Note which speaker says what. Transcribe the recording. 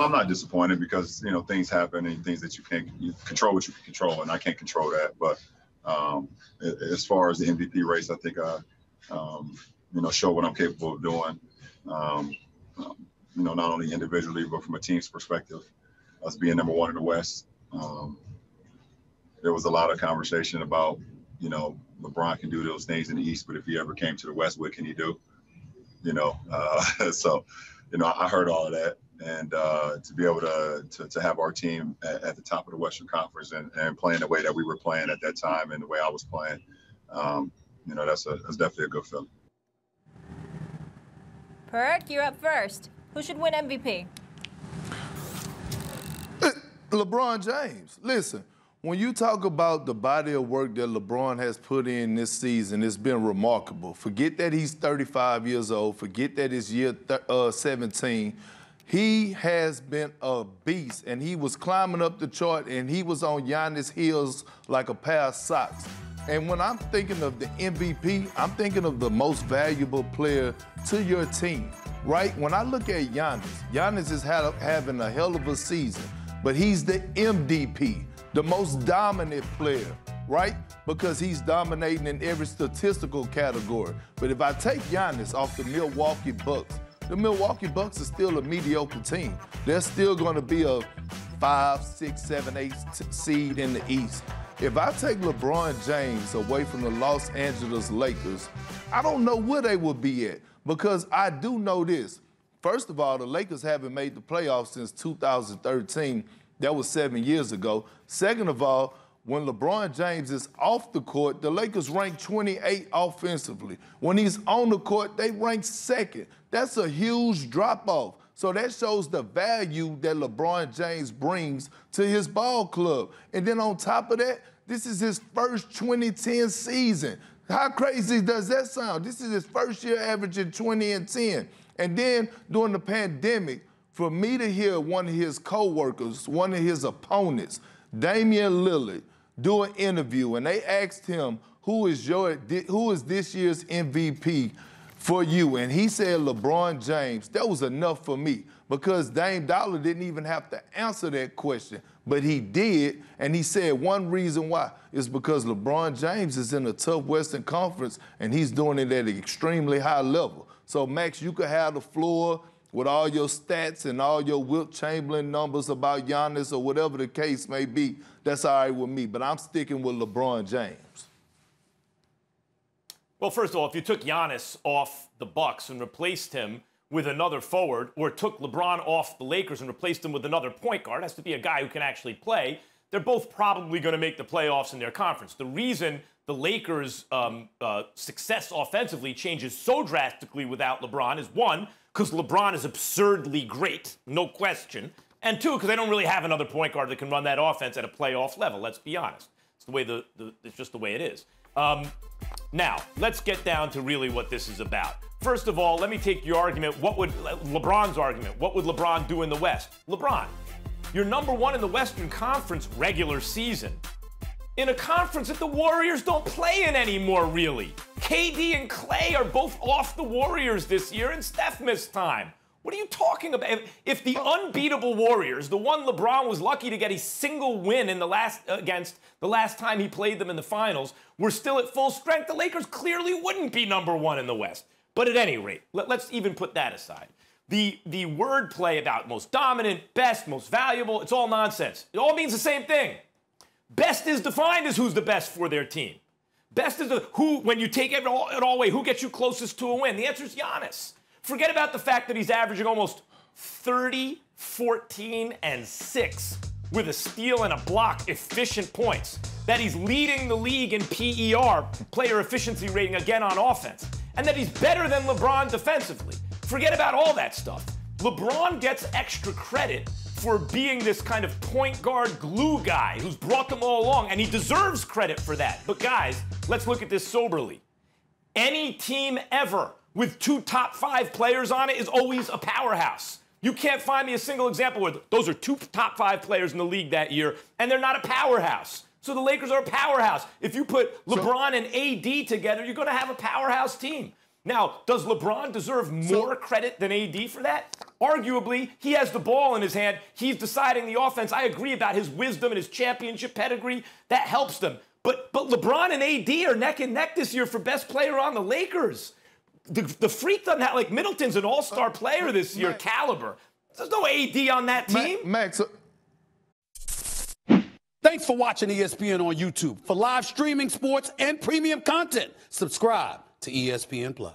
Speaker 1: I'm not disappointed because you know things happen and things that you can't you control what you can control, and I can't control that. But um, as far as the MVP race, I think I, um, you know, show what I'm capable of doing. Um, um, you know, not only individually but from a team's perspective, us being number one in the West. Um, there was a lot of conversation about, you know, LeBron can do those things in the East, but if he ever came to the West, what can he do? You know, uh, so, you know, I heard all of that and uh, to be able to, to, to have our team at, at, the top of the Western Conference and, and playing the way that we were playing at that time and the way I was playing, um, you know, that's a that's definitely a good feeling.
Speaker 2: Perk, you're up first. Who should win MVP?
Speaker 3: LeBron James. Listen, when you talk about the body of work that LeBron has put in this season, it's been remarkable. Forget that he's 35 years old. Forget that it's year uh, 17 he has been a beast, and he was climbing up the chart, and he was on Giannis' heels like a pair of socks. And when I'm thinking of the MVP, I'm thinking of the most valuable player to your team, right? When I look at Giannis, Giannis is having a hell of a season, but he's the MDP, the most dominant player, right? Because he's dominating in every statistical category. But if I take Giannis off the Milwaukee Bucks, the Milwaukee Bucks are still a mediocre team. They're still going to be a five, six, seven, eight seed in the East. If I take LeBron James away from the Los Angeles Lakers, I don't know where they will be at because I do know this. First of all, the Lakers haven't made the playoffs since 2013. That was seven years ago. Second of all, when LeBron James is off the court, the Lakers rank 28 offensively. When he's on the court, they rank second. That's a huge drop off. So that shows the value that LeBron James brings to his ball club. And then on top of that, this is his first 2010 season. How crazy does that sound? This is his first year averaging 20 and 10. And then during the pandemic, for me to hear one of his co-workers, one of his opponents, Damian Lillard, do an interview, and they asked him, who is your who is this year's MVP for you? And he said LeBron James. That was enough for me because Dame Dollar didn't even have to answer that question, but he did, and he said one reason why is because LeBron James is in a tough Western Conference and he's doing it at an extremely high level. So Max, you could have the floor with all your stats and all your Wilt Chamberlain numbers about Giannis or whatever the case may be, that's all right with me. But I'm sticking with LeBron James.
Speaker 4: Well, first of all, if you took Giannis off the Bucks and replaced him with another forward, or took LeBron off the Lakers and replaced him with another point guard, has to be a guy who can actually play. They're both probably going to make the playoffs in their conference. The reason the Lakers' um, uh, success offensively changes so drastically without LeBron is one, because LeBron is absurdly great, no question. And two, because they don't really have another point guard that can run that offense at a playoff level. Let's be honest. It's the way the, the it's just the way it is. Um, now let's get down to really what this is about. First of all, let me take your argument. What would LeBron's argument? What would LeBron do in the West? LeBron, you're number one in the Western Conference regular season in a conference that the Warriors don't play in anymore, really. KD and Clay are both off the Warriors this year, and Steph missed time. What are you talking about? If the unbeatable Warriors, the one LeBron was lucky to get a single win in the last against the last time he played them in the finals, were still at full strength, the Lakers clearly wouldn't be number one in the West. But at any rate, let, us even put that aside. The the wordplay about most dominant, best, most valuable, it's all nonsense. It all means the same thing. Best is defined as who's the best for their team. Best is the who, when you take it all, it all away, who gets you closest to a win? The answer is Giannis. Forget about the fact that he's averaging almost 30, 14, and 6 with a steal and a block efficient points. That he's leading the league in PER, player efficiency rating, again on offense. And that he's better than LeBron defensively. Forget about all that stuff. LeBron gets extra credit for being this kind of point guard glue guy who's brought them all along, and he deserves credit for that. But guys, let's look at this soberly. Any team ever with two top five players on it is always a powerhouse. You can't find me a single example where those are two top five players in the league that year, and they're not a powerhouse. So the Lakers are a powerhouse. If you put LeBron and AD together, you're going to have a powerhouse team. Now, does LeBron deserve more credit than AD for that? Arguably, he has the ball in his hand. He's deciding the offense. I agree about his wisdom and his championship pedigree. That helps them. But but LeBron and AD are neck and neck this year for best player on the Lakers. The, the freak doesn't have like Middleton's an all-star player this year,
Speaker 3: Max-
Speaker 4: caliber. There's no AD on that team.
Speaker 3: Max, uh,
Speaker 5: Thanks for watching ESPN on YouTube. For live streaming sports and premium content, subscribe to ESPN Plus.